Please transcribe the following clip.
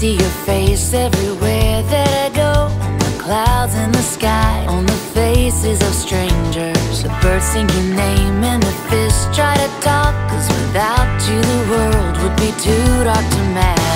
See your face everywhere that I go. The clouds in the sky, on the faces of strangers. The birds sing your name and the fish try to talk. Cause without you, the world would be too dark to matter.